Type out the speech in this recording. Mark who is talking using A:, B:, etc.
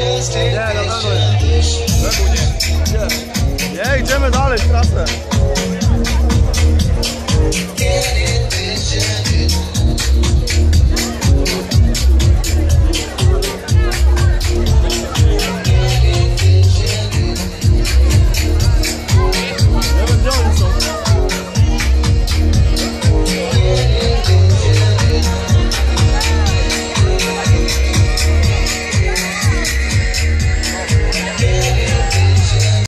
A: Nie, na pewno. Nie, idziemy dalej w trasę.